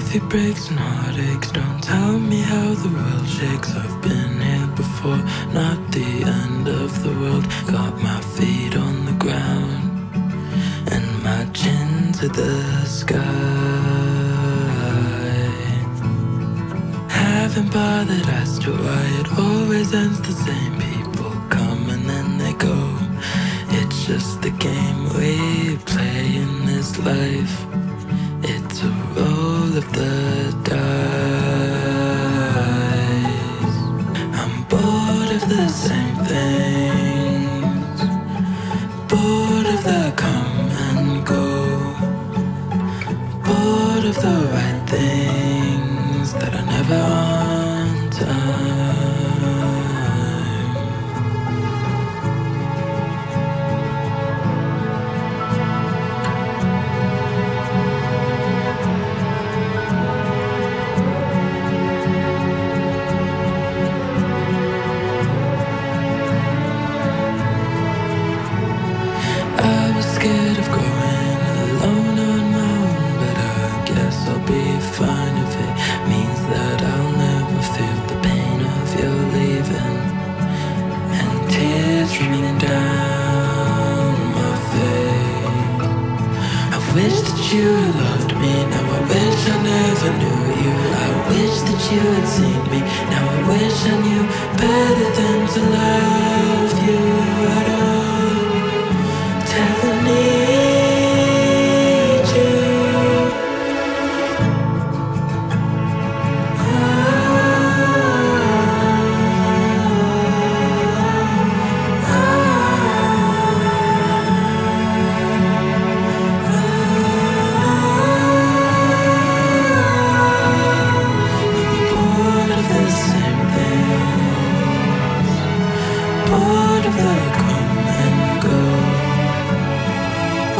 Coffee breaks and heartaches. Don't tell me how the world shakes. I've been here before, not the end of the world. Got my feet on the ground and my chin to the sky. Haven't bothered as to why it always ends the same. Of the dice. I'm bored of the same things. Bored of the come and go. Bored of the right things that are never on wish that you loved me, now I wish I never knew you. I wish that you had seen me, now I wish I knew better than to love you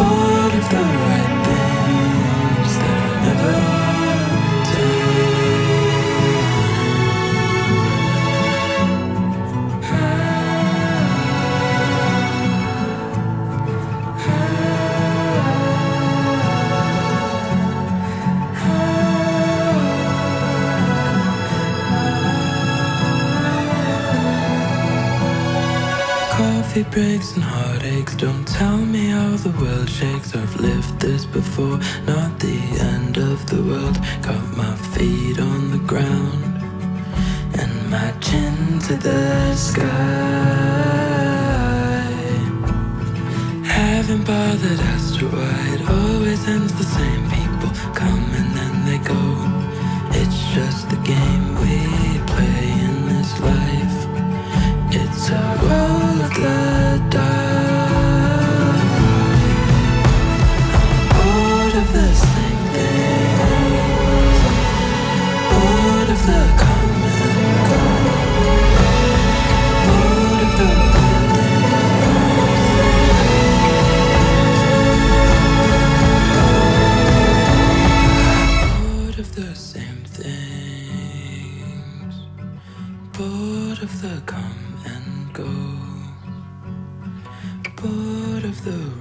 Bored of the right things that I never Coffee breaks and heartaches. Don't tell me how the world shakes. I've lived this before, not the end of the world. Got my feet on the ground and my chin to the sky. Haven't bothered as to why it always ends the same. People come and then they go. It's just the game we of the same things, bored of the bored of the bored of the same things, bored of the come and go, bored of the